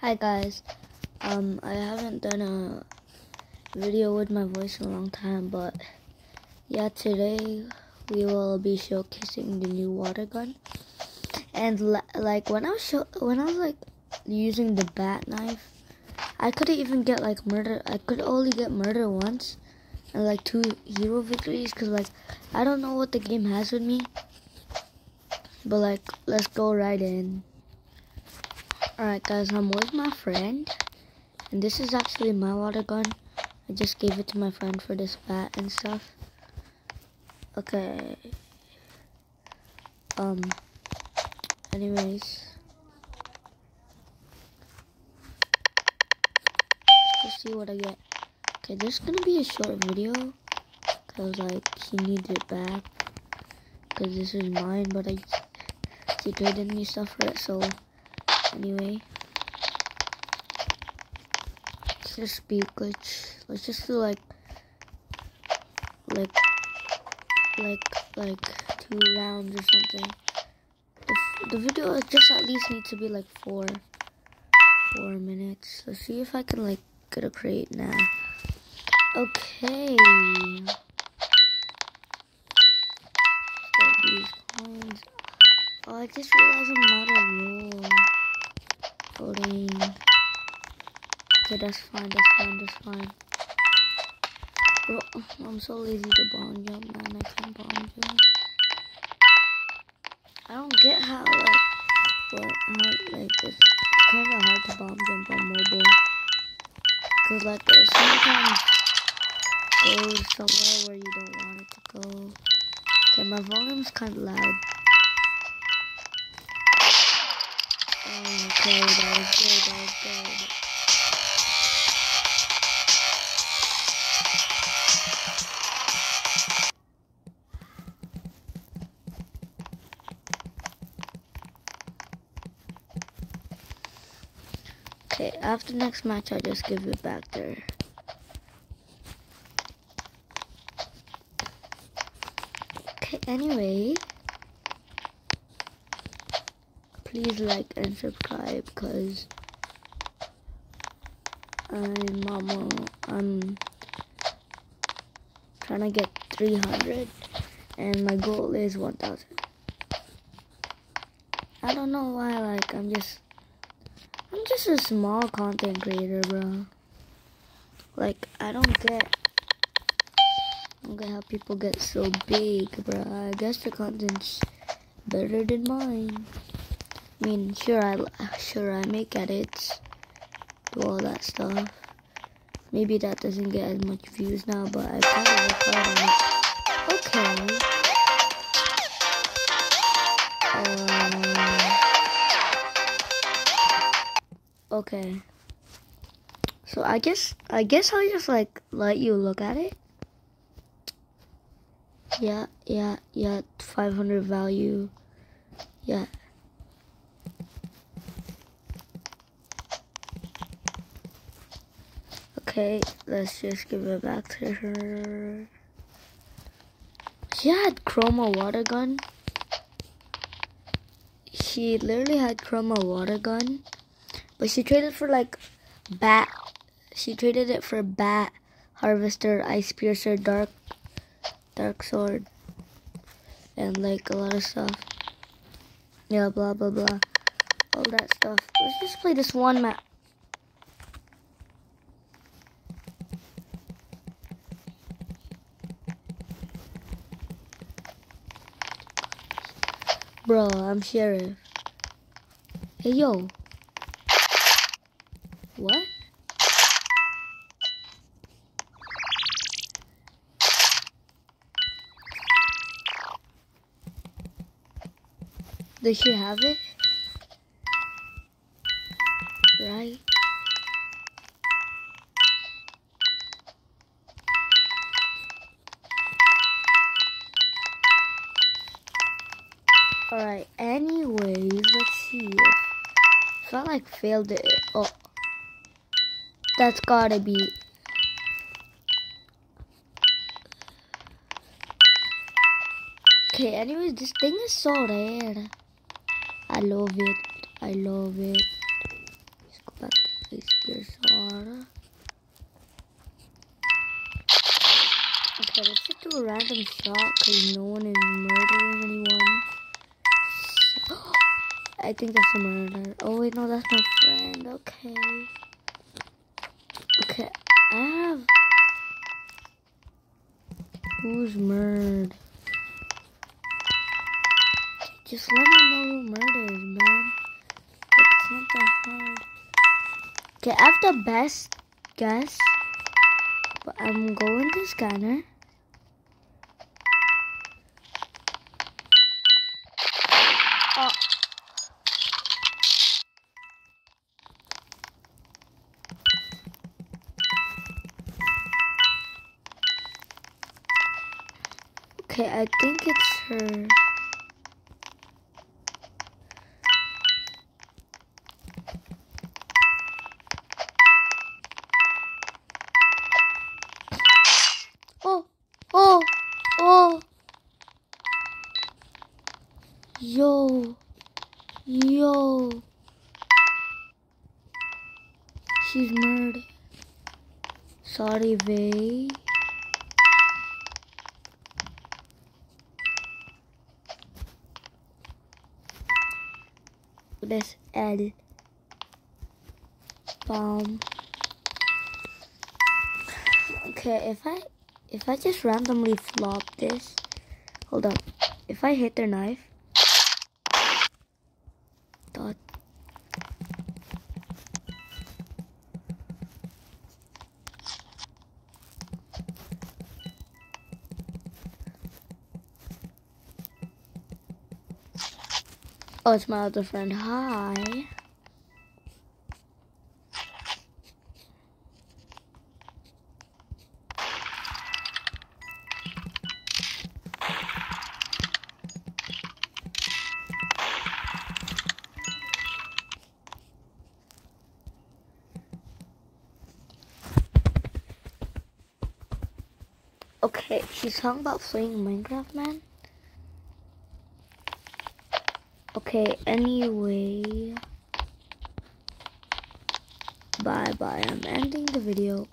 Hi guys. Um, I haven't done a video with my voice in a long time, but yeah, today we will be showcasing the new water gun. And like when I was show when I was like using the bat knife, I couldn't even get like murder. I could only get murder once and like two hero victories because like I don't know what the game has with me. But like, let's go right in. Alright guys, I'm with my friend. And this is actually my water gun. I just gave it to my friend for this bat and stuff. Okay. Um. Anyways. Let's see what I get. Okay, this is gonna be a short video. Cause like, he needs it back. Cause this is mine, but I, traded me stuff for it, so anyway. Let's just be glitch. Let's just do like, like, like, like two rounds or something. The, video just at least needs to be like four, four minutes. Let's see if I can like get a crate now. Okay. Oh, I just realized I'm not a. Okay, that's fine, that's fine, that's fine. Bro, I'm so lazy to bomb jump, man. I can't bomb jump. I don't get how, like, what, how, like, it's kind of hard to bomb jump on mobile. Because, like, it sometimes goes somewhere where you don't want it to go. Okay, my volume's kind of loud. Okay, after next match, I'll just give it back there. Okay, anyway. Please like and subscribe because I'm mama I'm trying to get 300 and my goal is 1000 I don't know why like I'm just I'm just a small content creator bro. Like I don't get I don't get how people get so big bro. I guess the content's better than mine I mean, sure, I sure I make edits, do all that stuff. Maybe that doesn't get as much views now, but I probably record on it. Okay. Um, okay. So I guess I guess I'll just like let you look at it. Yeah, yeah, yeah. 500 value. Yeah. Okay, let's just give it back to her. She had chroma water gun. She literally had chroma water gun. But she traded for like bat. She traded it for bat, harvester, ice piercer, dark, dark sword, and like a lot of stuff. Yeah, blah blah blah, all that stuff. Let's just play this one map. Bro, I'm sheriff. Hey, yo. What? Does she have it? Right? Alright, anyways, let's see. If I like failed it, oh, that's gotta be. Okay, anyways, this thing is so rare. I love it. I love it. Let's go back Ice Bear Soda. Okay, let's just do a random shot because no one is murdering anyone. I think that's a murder. Oh wait, no, that's my friend. Okay. Okay, I have. Who's murdered? Just let me know who murders, man. It's not that hard. Okay, I have the best guess. But I'm going to scanner. Oh. Okay, I think it's her. Oh, oh, oh. Yo, yo. She's murdered. Sorry, Vay. Let's add bomb. Okay, if I if I just randomly flop this, hold up. If I hit their knife, Oh, it's my other friend. Hi. Okay, she's talking about playing Minecraft, man. Okay, anyway. Bye bye. I'm ending the video.